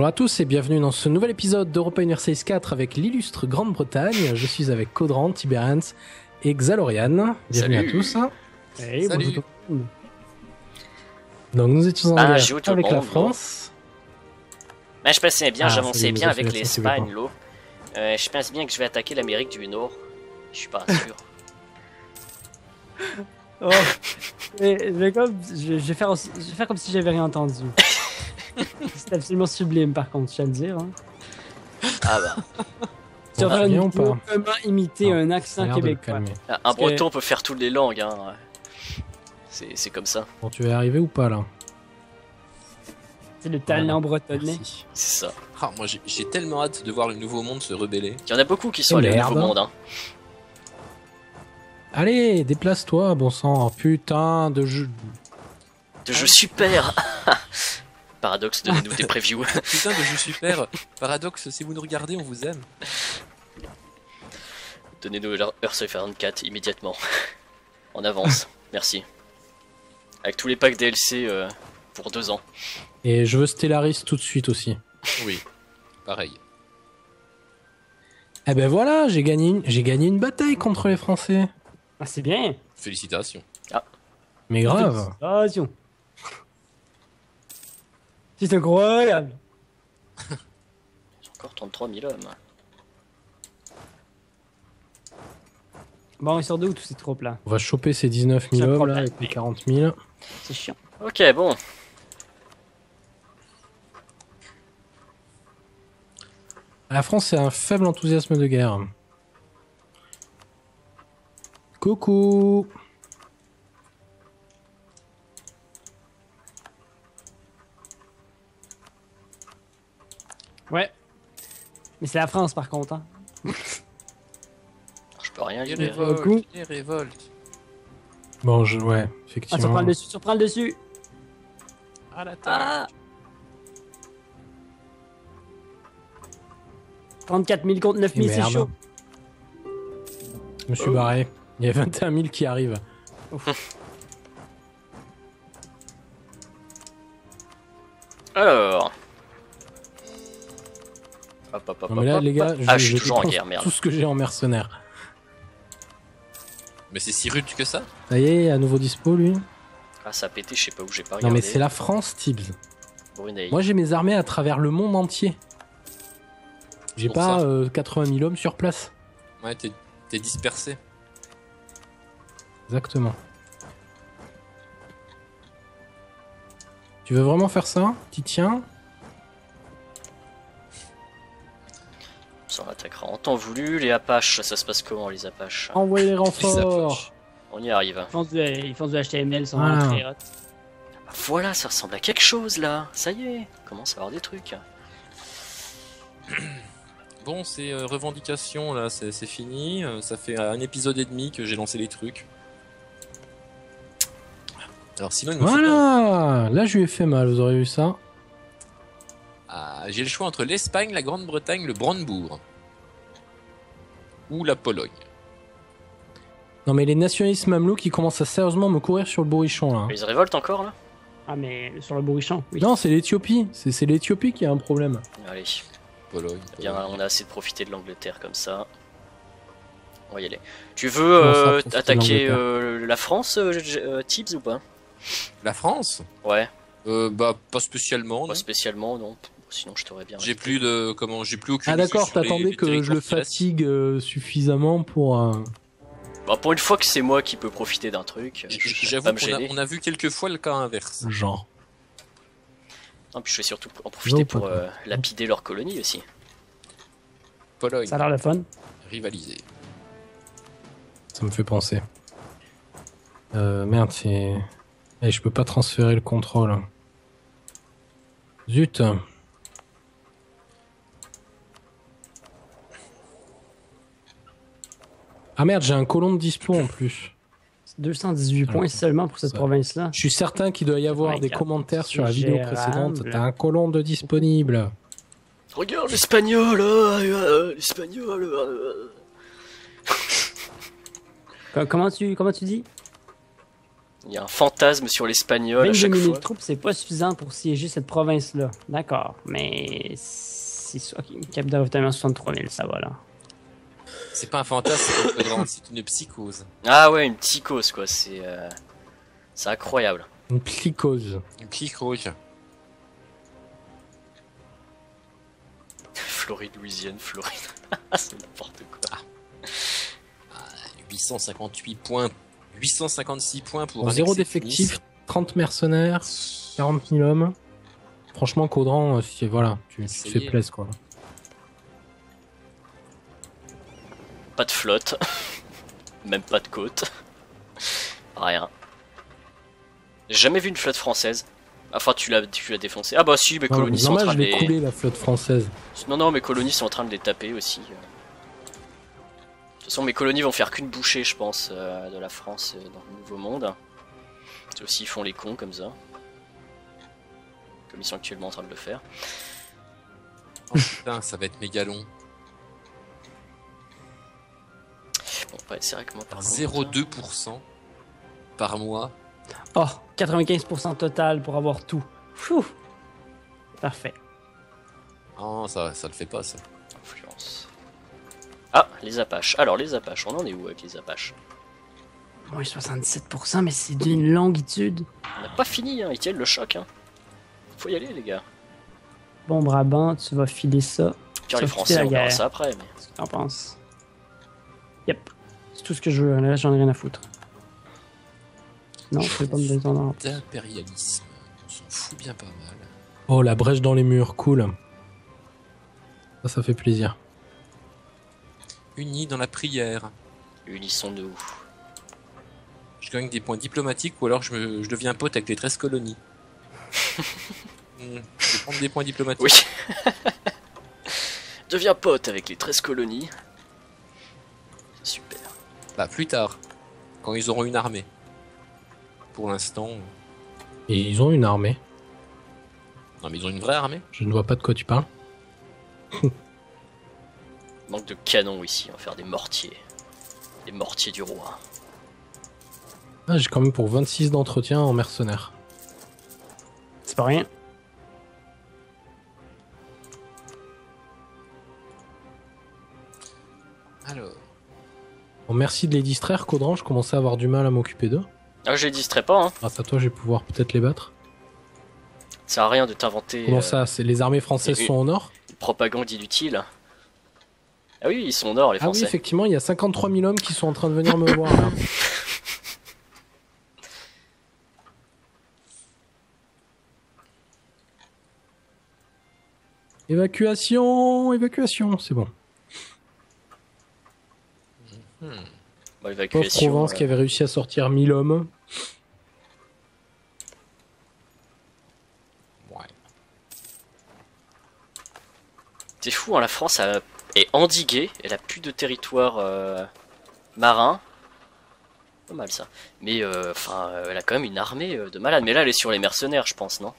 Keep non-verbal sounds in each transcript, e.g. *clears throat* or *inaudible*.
Bonjour à tous et bienvenue dans ce nouvel épisode d'Europa Universalis 4 avec l'illustre Grande-Bretagne. Je suis avec Codran, Tiberians et Xalorian. Bienvenue Salut. à tous. Hey, Salut. bonjour tout le monde. Donc nous étions en Ah, guerre avec la France. Ben, je pensais bien, Ah, j'avançais bien avec l'Espagne, là. Euh, je pense bien que je vais attaquer l'Amérique du Nord. Je suis pas sûr. Oh. *laughs* Je, vais comme, je, je vais faire, aussi- je vais faire comme si j'avais rien entendu. *laughs* C'est absolument sublime par contre, je tiens à le dire. Hein. ah bah, *laughs* Tu ou vidéo pas comment imiter Non, un accent québécois. un Parce que- breton peut faire toutes les langues, hein. C'est c'est comme ça, Bon, tu vas y arriver ou pas là? C'est le talent bretonnais. Merci. c'est ça. Ah, moi j'ai j'ai tellement hâte de voir le nouveau monde se rebeller. Il y en a beaucoup qui sont allés au. Nouveau Monde, hein. Allez, déplace-toi, bon sang. Oh, putain de jeu. De jeux super *laughs* Paradoxe, donnez-nous des *laughs* previews. Putain de jeu super *laughs* Paradoxe, si vous nous regardez, on vous aime. Donnez-nous leur Earth 24 immédiatement. *laughs* En avance, merci. Avec tous les packs DLC euh, pour deux ans. Et je veux Stellaris tout de suite aussi. Oui, pareil. Eh ben voilà, j'ai gagné, une... j'ai gagné une bataille contre les Français. Ah, c'est bien. Félicitations. Mais grave. Attention. C'est incroyable. J'ai encore 33 000 hommes. Bon, ils sortent d'où tous ces troupes là On va choper ces 19 C'est 000 un hommes là avec les 40 000. C'est chiant. Ok, bon. La France a un faible enthousiasme de guerre. Coucou Ouais. Mais c'est la France par contre. Hein. Je peux rien coup. les révoltes. Bon, je... ouais, Ah, effectivement. prend le dessus, ça prend le dessus. À la table. Ah 34 000 contre 9 000, Et c'est chaud. Je me suis barré. Il y a 21 000 qui arrivent. Alors. Hop, hop, hop, Non mais là, les gars, Ah, je suis toujours en guerre, merde. Tout ce que j'ai en mercenaire. Mais c'est si rude que ça? Ça y est, à nouveau dispo lui. Ah, ça a pété, je sais pas où j'ai pas Non regardé. mais c'est la France, Tibbs. Brunei. Moi j'ai mes armées à travers le monde entier. J'ai pas ça. euh, 80 000 hommes sur place. Ouais, t'es t'es dispersé. Exactement. Tu veux vraiment faire ça? T'y tiens? Temps voulu. Les Apaches, ça se passe comment les Apaches Envoyez les Les renforts. On y arrive. Ils font du, ils font du HTML, sont Ah. vraiment très hot. Ah, Voilà, ça ressemble à quelque chose là. Ça y est, commence à avoir des trucs. *clears throat* Bon, c'est euh, revendication là, c'est fini. Euh, ça fait un épisode et demi que j'ai lancé les trucs. Alors sinon, il me faut- Voilà Là je lui ai fait mal, vous aurez vu ça Ah, j'ai le choix entre l'Espagne, la Grande-Bretagne, le Brandebourg. Ou la Pologne. Non mais les nationalistes mamelouks qui commencent à sérieusement me courir sur le bourrichon là. Ils se révoltent encore là? Ah, mais sur le bourrichon, oui. Non, c'est l'Éthiopie. C'est c'est l'Éthiopie qui a un problème. Allez, Pologne. bien, Pologne. on a assez de profiter de l'Angleterre comme ça. On va y aller. Tu veux euh, attaquer euh, la France, euh, euh, Tibbs ou pas? La France? Ouais, euh, Bah, pas spécialement. pas non. spécialement, non. Sinon, je t'aurais bien. J'ai plus de comment J'ai plus aucune. Ah d'accord, t'attendais que je le fatigue euh, suffisamment pour... euh, Bah, pour une fois que c'est moi qui peux profiter d'un truc, J'avoue qu'on a, on a vu quelques fois le cas inverse. genre. Non, puis je vais surtout en profiter Non, pour euh, lapider leur colonie aussi. Pologne, Ça a l'air le fun. rivalisé. Ça me fait penser. Euh, merde, c'est... Eh, je peux pas transférer le contrôle. Zut. Ah merde, j'ai un colon de dispo en plus. 218 points seulement pour cette province-là. Je suis certain qu'il doit y avoir des commentaires sur la vidéo Gérable. précédente. T'as un colon de disponible. Regarde l'espagnol, euh, euh, l'espagnol. euh. Co- Comment tu, comment tu dis? Il y a un fantasme sur l'espagnol à 22 chaque 000 fois. troupes, c'est pas suffisant pour siéger cette province-là. D'accord, mais c'est ça. Of Time 63 000, ça va là. C'est pas un fantasme, c'est- c'est une psychose. Ah ouais, une psychose quoi, c'est euh, c'est incroyable. Une psychose. Une psychose. *laughs* Floride, Louisiane, Floride. *laughs* c'est n'importe quoi. 858 points. 856 points pour zéro Nice. 30 mercenaires, 40 000 hommes. Franchement, Caudran, euh, c'est voilà, tu, tu te fais plaisir quoi. Pas de flotte, *laughs* même pas de côte, rien. J'ai jamais vu une flotte française. Enfin, tu l'as, tu l'as défoncé. Ah bah si, mes Non, colonies mais sont en train je de les... couler la flotte française. Non, non, mes colonies sont en train de les taper aussi. De toute façon, mes colonies vont faire qu'une bouchée, je pense, euh, de la France euh, dans le Nouveau Monde. C'est aussi, ils font les cons comme ça. Comme ils sont actuellement en train de le faire. Oh, putain, ça va être méga long. Ouais, c'est vrai que moi, par contre, 0,2% par mois. Oh, 95% total pour avoir tout. Fou. Parfait. Ah, ça, ça le fait pas, ça. Influence. Ah, les Apaches. Alors, les Apaches, on en est où avec les Apaches? Moins 77%, mais c'est d'une longitude. On n'a pas fini, hein, ils tiennent le choc. Hein. Faut y aller, les gars. Bon, Brabant, tu vas filer ça. Pire, Ça les Français, on verra ça après. Mais... Qu'est-ce que t'en penses? Yep. C'est tout ce que je veux. Là, j'en ai rien à foutre. Non, je vais pas me descendre. D'impérialisme. On s'en fout bien pas mal. Oh, la brèche dans les murs, cool. Ça, ça fait plaisir. Unis dans la prière. Unissons-nous. Je gagne des points diplomatiques ou alors je, me, je deviens pote avec les 13 colonies. *laughs* Hmm, je vais prendre des points diplomatiques. Oui. *laughs* Deviens pote avec les 13 colonies. Bah, plus tard. Quand ils auront une armée. Pour l'instant. Et ils ont une armée. Non, mais ils ont une vraie armée. Je ne vois pas de quoi tu parles. *laughs* Manque de canons ici, on va faire des mortiers. Des mortiers du roi. Ah, j'ai quand même pour 26 d'entretien en mercenaires. C'est pas rien. Alors. Bon, merci de les distraire, Caudran. Je commençais à avoir du mal à m'occuper d'eux. Ah, je les distrais pas, hein. Grâce à toi, je vais pouvoir peut-être les battre. Ça sert à rien de t'inventer Comment euh, ça c'est Les armées françaises sont au nord une propagande inutile. Ah oui, ils sont au nord, les Ah oui, Français. effectivement, il y a 53 000 hommes qui sont en train de venir me voir là. *laughs* Évacuation, évacuation, c'est bon. Bon, Pauvre évacuation. Provence qui avait réussi à sortir 1000 hommes. Ouais. C'est fou, hein, la France a- est endiguée, elle a plus de territoire euh, marin. Pas mal ça. Mais euh, enfin, euh, elle a quand même une armée euh, de malades. Mais là, elle est sur les mercenaires, je pense, non?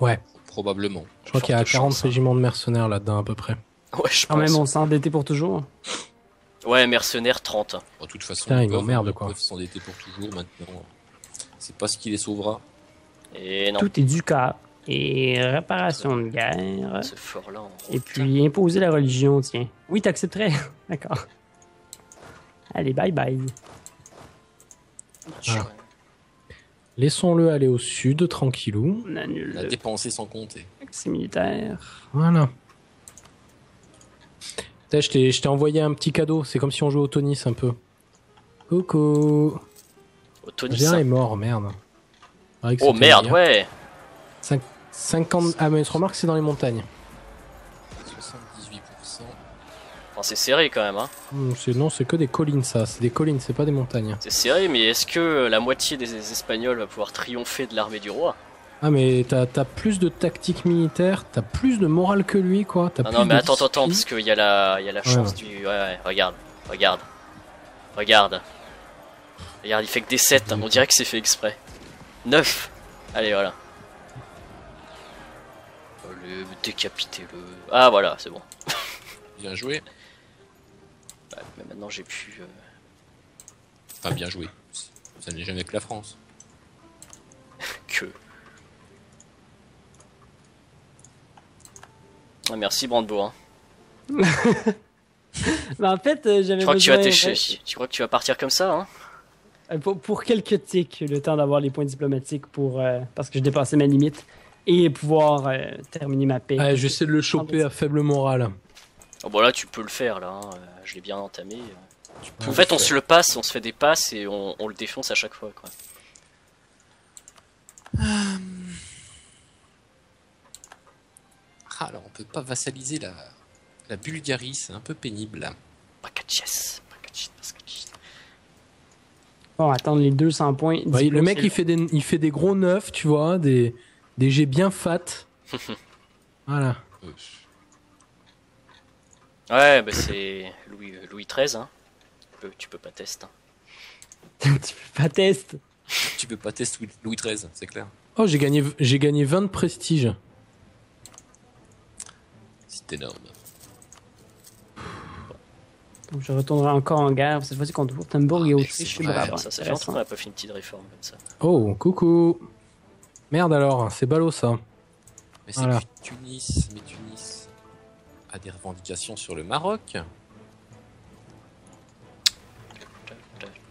Ouais, Probablement. je crois qu'il y a Forte 40 chance, hein. régiments de mercenaires là-dedans à peu près. Ouais, je Quand pense. même, on s'est endetté pour toujours. Ouais, mercenaires 30. De toute façon, Putain, ils ils peuvent, m'emmerdent, ils quoi. peuvent s'endetter pour toujours maintenant. C'est pas ce qui les sauvera. Et non, Tout est du cas. Et réparation de guerre. ce fort-là en Et puis imposer la religion, tiens. Oui, t'accepterais. *laughs* D'accord. Allez, bye bye. Ah. Laissons-le aller au sud, tranquillou. On annule On a le dépensé sans compter. accès militaire. Voilà. Je t'ai je t'ai envoyé un petit cadeau, c'est comme si on jouait au tennis un peu. Coucou. Au Saint. est mort, merde. Que Oh merde, hier. ouais 50... Ah mais je remarque c'est dans les montagnes. 78%. Enfin, c'est serré quand même, hein. Hmm, non, c'est que des collines ça, c'est des collines, c'est pas des montagnes. C'est serré, mais est-ce que la moitié des Espagnols va pouvoir triompher de l'armée du roi? Ah mais t'as t'as plus de tactique militaire, t'as plus de morale que lui quoi. t'as Non, plus non, mais de attends, attends, attends, parce qu'il y a la, il y a la Ouais, chance ouais. du. Ouais, ouais, regarde, regarde, regarde. Regarde, il fait que des 7, on dirait que c'est fait exprès. 9 Allez, voilà. Allez, décapitez-le. Ah, voilà, c'est bon. *laughs* Bien joué. Ouais, mais maintenant j'ai pu. euh, Enfin, bien joué. Ça n'est jamais que la France. *laughs* Que. Ah, merci Brandebourg. Hein. Mais *laughs* en fait, euh, j'avais Tu crois que tu vas tu crois que tu vas partir comme ça hein? Euh, pour, pour quelques tics, le temps d'avoir les points diplomatiques pour euh, parce que je dépassais ma limite et pouvoir euh, terminer ma paix. Ouais, j'essaie de le choper à faible morale. Oh, bon là tu peux le faire là, hein. Je l'ai bien entamé. peux En fait on se le passe, on se fait des passes et on, on le défonce à chaque fois quoi. Ah, alors on peut pas vassaliser la, la Bulgarie, c'est un peu pénible. Bon, attendre les 200 points. Ouais, le mec, il fait des, il fait des gros neufs, tu vois, des, des jets bien fat. *laughs* voilà. Ouais bah c'est Louis, Louis XIII hein. Tu peux, tu peux pas tester. hein. *laughs* tu fais pas test. tu peux pas tester Louis XIII, c'est clair. Oh, j'ai gagné, j'ai gagné 20 de prestige. C'est énorme. Donc, je retournerai encore en guerre, cette fois-ci contre Wurtemberg Ah, et mais Autriche. c'est Brabant. ça, ça fait longtemps Intéressant. qu'on a pas fait une petite réforme comme ça. Oh, coucou. Merde alors, c'est ballot ça. Mais c'est Voilà. Tunis, mais Tunis a des revendications sur le Maroc. Ta,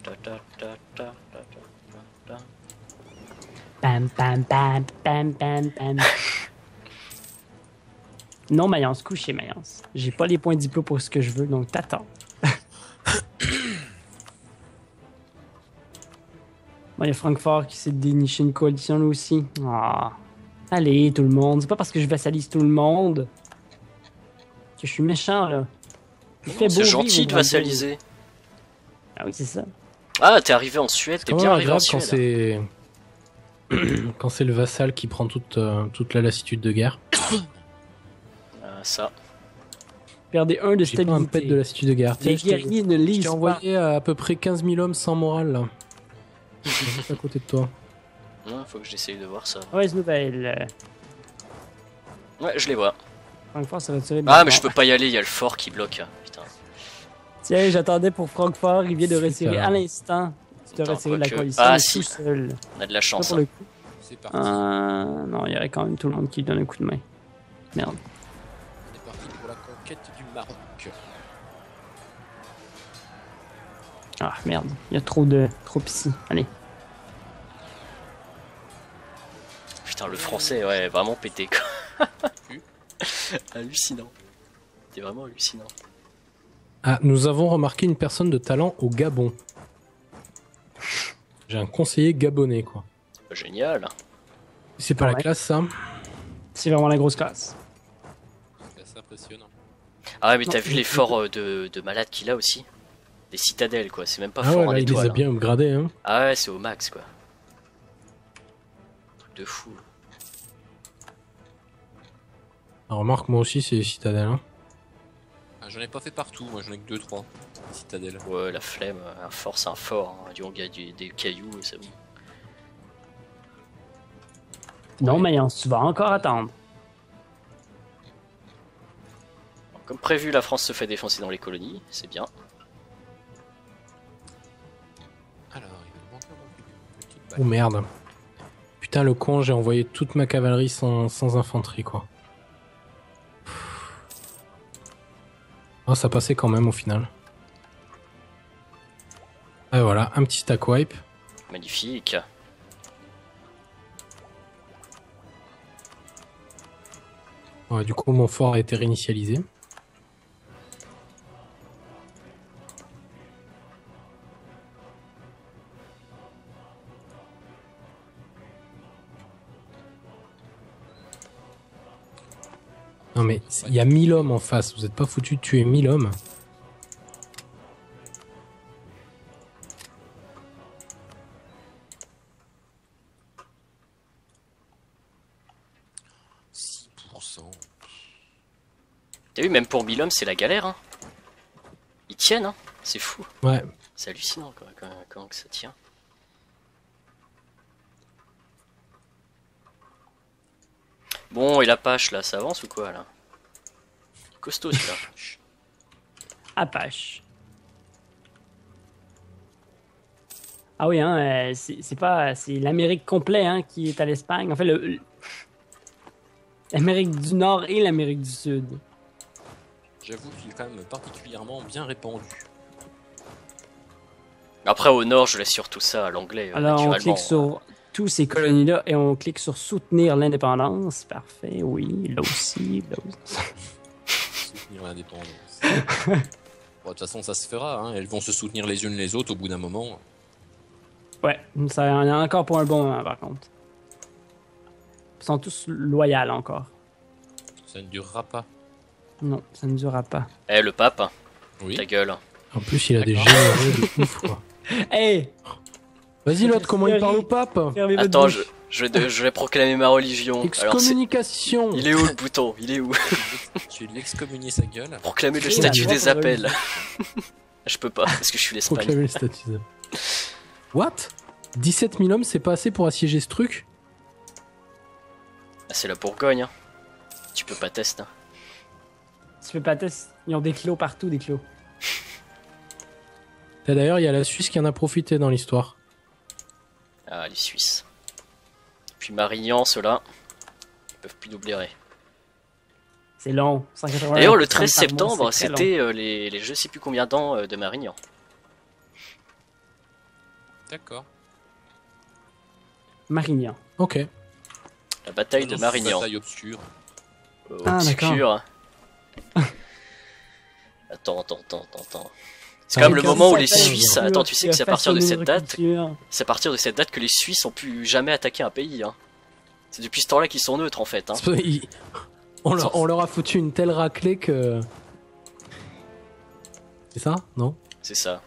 ta, ta, ta, ta, ta, non, Mayence, couché, Mayence. J'ai pas les points diplo pour ce que je veux, donc t'attends. *coughs* Bon, il y a Francfort qui s'est déniché une coalition lui aussi. Ah. Allez, tout le monde. C'est pas parce que je vassalise tout le monde que je suis méchant, là. Non, C'est beau gentil vivre de vassaliser. Ah oui, c'est ça. Ah t'es arrivé en Suède, t'es Quand bien arrivé en agréable quand Suède. c'est *coughs* quand c'est le vassal qui prend toute euh, toute la lassitude de guerre. *coughs* Ah, ça. Perdez un de J'ai pas un pet stabilité. de de guerre. Les guerriers ne lisent pas. envoyé à, à peu près 15 000 hommes sans morale là. *laughs* Juste à côté de toi. Non, faut que j'essaye de voir ça. Mauvaise nouvelle. Ouais, je les vois. Francfort s'est retiré. Ah, mais je peux pas y aller, il y a le fort qui bloque. Putain. Tiens, j'attendais pour Francfort. Il vient de retirer à l'instant. Tu retirer de la coalition Ah, si. tout seul. On a de la Ça, chance. hein. C'est parti. Ah, non, il y aurait quand même tout le monde qui donne un coup de main. Merde. Maroc. Ah, merde. Il y a trop de. Trop ici. Allez. Putain, le français, ouais, vraiment pété quoi. *laughs* Hallucinant. C'était vraiment hallucinant. Ah, nous avons remarqué une personne de talent au Gabon. J'ai un conseiller gabonais quoi. Génial. C'est pas la classe ça C'est vraiment la grosse classe. C'est assez impressionnant. Ah, mais t'as vu forts euh, de, de malades qu'il a aussi Des citadelles quoi, c'est même pas Ah fort ouais, en là, il les a bien upgradés hein. Ah ouais, c'est au max quoi. Truc de fou. Ah, remarque moi aussi c'est les citadelles hein. Ah, j'en ai pas fait partout, moi j'en ai que 2-3. Citadelle. Ouais, la flemme, euh, un fort c'est un fort. Hein. Du on gagne des, des cailloux et c'est bon. Non, Mayence, tu vas encore attendre. Comme prévu, la France se fait défoncer dans les colonies, c'est bien. Alors, il un Oh merde. Putain le con, j'ai envoyé toute ma cavalerie sans, sans infanterie quoi. Oh ça passait quand même au final. Et voilà, un petit stack wipe. Magnifique. Ouais, du coup mon fort a été réinitialisé. Non mais il y a 1000 hommes en face, vous êtes pas foutu de tuer 1000 hommes. bac. 6%. T'as vu, même pour 1000 hommes, c'est la galère. Hein. Ils tiennent, hein. c'est fou. Ouais, C'est hallucinant comment, comment que ça tient. Bon, et la pâche là, ça avance ou quoi là? Costaud celui-là. Apache. Ah oui, hein, euh, c'est pas, c'est l'Amérique complète hein, qui est à l'Espagne. En fait, l'Amérique du Nord et l'Amérique du Sud. J'avoue qu'il est quand même particulièrement bien répandu. Après, au nord, je laisse surtout ça à l'anglais. euh, Alors, on naturellement. clique sur tous ces colonies-là et on clique sur soutenir l'indépendance. Parfait, oui, là aussi, là aussi. Soutenir l'indépendance. *laughs* bon, de toute façon, ça se fera. Hein. Elles vont se soutenir les unes les autres au bout d'un moment. Ouais, ça en a encore pour un bon moment, par contre. Ils sont tous loyaux encore. Ça ne durera pas. Non, ça ne durera pas. Eh, le pape, Oui. ta gueule. En plus, il a des généraux de ouf, quoi. Hey! *laughs* Vas-y, l'autre, comment il parle au pape Attends, je, je, vais- je vais proclamer ma religion. Alors, Excommunication il est où le bouton? Il est où? *laughs* Tu vais l'excommunier sa gueule. Proclamer le statut des appels. *laughs* je peux pas, parce que je suis l'Espagne. Proclamer le statut. What? 17 000 hommes, c'est pas assez pour assiéger ce truc? Ah, c'est la Bourgogne. hein. Tu peux pas tester. hein. Tu peux pas tester. Ils ont des clos partout, des clos. D'ailleurs, il y a la Suisse qui en a profité dans l'histoire. Ah, les Suisses. Puis Marignan, ceux-là, ils peuvent plus nous blairer. C'est long. 180 D'ailleurs, le par 13 mois, septembre, c'était euh, les, les je sais plus combien d'ans euh, de Marignan. D'accord. Marignan. Ok. La bataille de Annonce Marignan. Bataille obscure. Euh, Ah, obscur. *laughs* attends, attends, attends, attends, attends. C'est quand même le moment où les Suisses. Attends, tu sais que c'est à partir de cette date. C'est à partir de cette date que les Suisses ont pu jamais attaquer un pays. Hein. C'est depuis ce temps-là qu'ils sont neutres en fait. Hein. *laughs* On, leur, on leur a foutu une telle raclée que. C'est ça Non? C'est ça.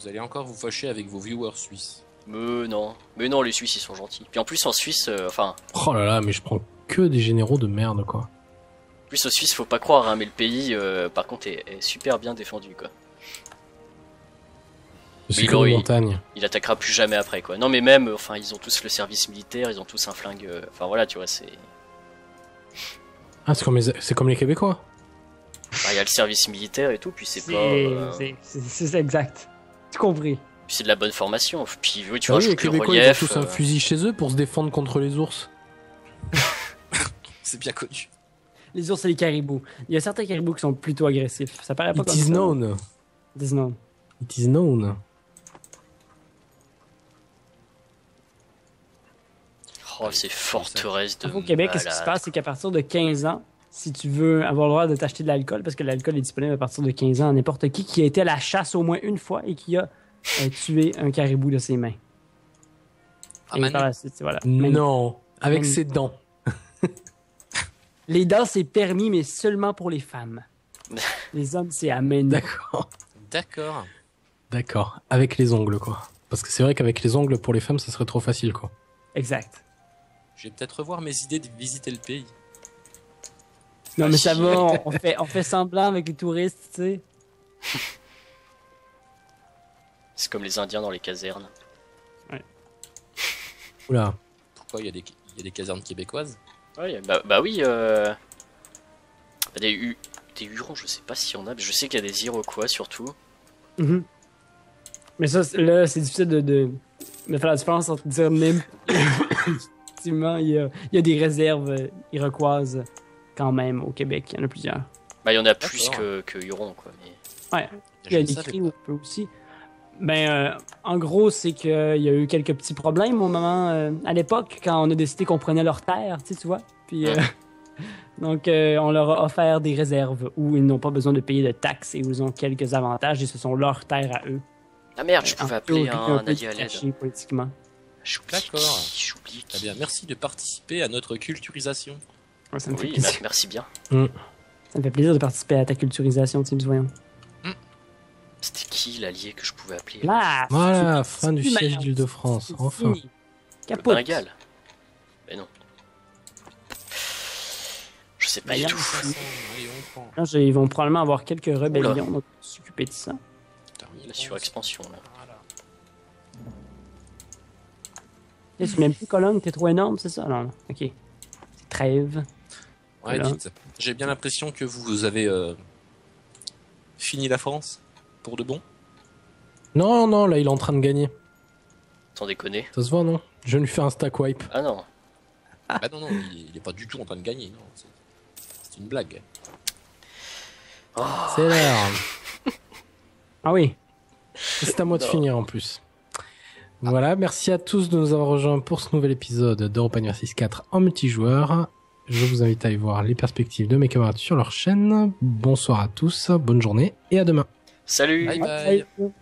Vous allez encore vous fâcher avec vos viewers suisses. Mais non, mais non, les Suisses ils sont gentils. Puis en plus en Suisse, euh, enfin, Oh là là, mais je prends que des généraux de merde, quoi. en plus aux Suisses faut pas croire, hein, mais le pays euh, par contre est, est super bien défendu quoi. Mais il- montagne. Il attaquera plus jamais après quoi. Non mais même, enfin ils ont tous le service militaire, ils ont tous un flingue. euh, Enfin voilà, tu vois, c'est. Ah, c'est comme, les... c'est comme les Québécois. enfin, Il y a le service militaire et tout, puis c'est C'est pas. euh, c'est- exact. Tu compris. puis c'est de la bonne formation. Puis oui, tu Ah oui, les le Québécois, ils ont relief. tous un euh, fusil chez eux pour se défendre contre les ours. C'est bien connu. Les ours et les caribous. Il y a certains caribous qui sont plutôt agressifs. Ça paraît pas It comme is ça. known. It is known. It is known. Oh, ces forteresses de. Au Québec, qu'est-ce qui se passe, c'est qu'à partir de 15 ans, si tu veux avoir le droit de t'acheter de l'alcool, parce que l'alcool est disponible à partir de 15 ans à n'importe qui qui a été à la chasse au moins une fois et qui a euh, tué un caribou de ses mains. Ah, par la suite, voilà. Non. Avec Manu. ses dents. *laughs* Les dents, c'est permis, mais seulement pour les femmes. *laughs* les hommes, c'est nue. D'accord. D'accord. D'accord. Avec les ongles, quoi. Parce que c'est vrai qu'avec les ongles, pour les femmes, ça serait trop facile, quoi. Exact. Je vais peut-être revoir mes idées de visiter le pays. Non, mais ça si. va, on, fait, on fait semblant avec les touristes, tu sais. *laughs* C'est comme les Indiens dans les casernes. Oula. Pourquoi il y, a des- il y a des casernes québécoises? Ouais, bah, bah oui, euh... bah, des, des Hurons, je sais pas s'il y en a, mais je sais qu'il y a des Iroquois surtout. Mhm. Mais ça, là, c'est difficile de, de, de faire la différence entre dire même. *coughs* *coughs* *coughs* Effectivement, il y, a, il y a des réserves euh, iroquoises quand même au Québec. Il y en a plusieurs. Bah il y en a plus que, que Hurons, quoi. Mais... Ouais, il y a des cris un peu aussi. Ben, euh, en gros, c'est qu'il y a eu quelques petits problèmes au moment, euh, à l'époque, quand on a décidé qu'on prenait leur terre, tu sais, tu vois. Puis, euh, *laughs* donc, euh, on leur a offert des réserves où ils n'ont pas besoin de payer de taxes et où ils ont quelques avantages et ce sont leurs terres à eux. Ah merde, je pouvais appeler un peu allié à l'aide. politiquement. D'accord. Très bien, merci de participer à notre culturisation. Ouais, ça, me fait Oui, plaisir. bah, merci bien. ça me fait plaisir de participer à ta culturisation, Tim Voyons. C'était qui l'allié que je pouvais appeler Là, Voilà, c'est- fin du siège malade. d'Île-de-France. C'est Enfin. Capote. Mais non. Je sais pas du y a- tout. Ils vont probablement avoir quelques rébellions, donc s'occuper de ça. La surexpansion là. Là, tu m'aimes plus colonne, t'es trop énorme, c'est ça? Non, non. Ok. C'est trêve. Ouais, Voilà. dites. J'ai bien l'impression que vous avez euh, fini la France pour de bon. Non, non, là, il est en train de gagner. Sans déconner. Ça se voit, non? Je lui fais un stack wipe. Ah non. Bah non, non, il, il est pas du tout en train de gagner. non, C'est c'est une blague. C'est l'heure. Ah oui. C'est à moi de Non. finir en plus. Voilà, merci à tous de nous avoir rejoints pour ce nouvel épisode d'Europa Universalis 4 en multijoueur. Je vous invite à aller voir les perspectives de mes camarades sur leur chaîne. Bonsoir à tous, bonne journée et à demain. Salut Bye bye. Bye.